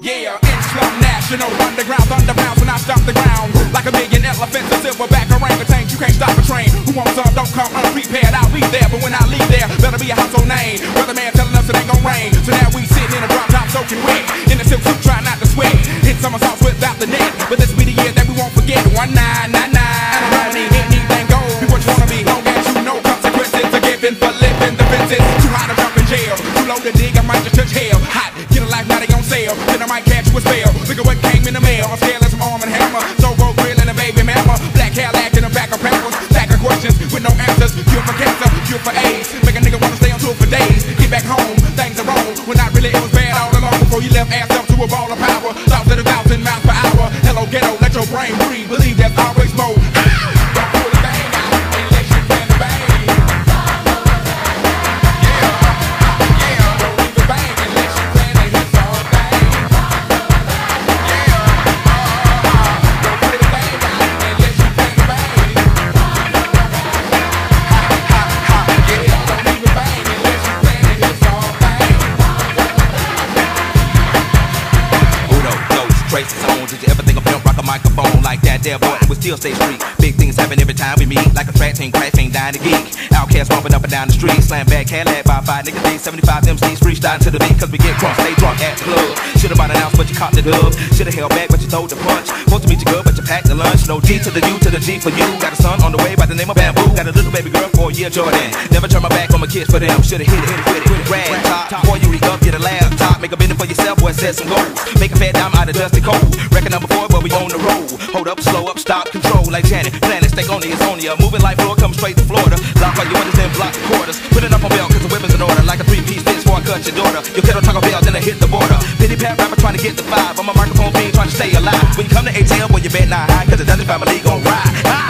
Yeah, Islam National Underground Thunderbounds when I stop the ground Like a million elephants, a silverback orangutan You can't stop a train. Who wants some, don't come unprepared. I'll be there, but when I leave there Better be a household name. Weatherman telling us it ain't gon' rain. So now we sitting in a drop top soaking wet To dig, I might just touch hell. Hot, get a life now they on sale Then I might catch you a spell. Look at what came in the mail. I'm scared as some arm and hammer. So roll grill and a baby mama. Black Cadillac in the back of pampers. Lack of questions with no answers. Cure for cancer, that? There, boy, would still stay street. Big things happen every time we meet. Like a track team, crash team, dying to geek. Outcast bumping up and down the street. Slam back, Cadillac by five niggas. D 75 MCs freestyle to the beat. Cause we get crunk, stay drunk at the club. But you caught the dub. Should've held back, but you throw the punch. Supposed to meet you good, but you packed the lunch. No G to the U to the G for you. Got a son on the way by the name of Bamboo. Got a little baby girl for a year, Jordan. Never turn my back on my kids for them. Should've hit it, hit it, hit it, hit it. Rag top. Before you re up, get a laptop. Make a business for yourself, boy, set some goals. Make a fat dime out of dusty cold. Record number four, but we on the road. Hold up, slow up, stop, control like Janet. Planet, stay on on ya. Moving like floor, come straight to Florida. Lock all your windows and block the quarters. Put it up on bail, cause the weapon's in order. Like a three piece cut your daughter. Your kiddo Taco Bell, then I hit the border. Pity pat rapper trying to get the five. I'm a microphone fiend trying to stay alive. When you come to ATL, boy, you bet not high, cause the Dudley family gon' ride.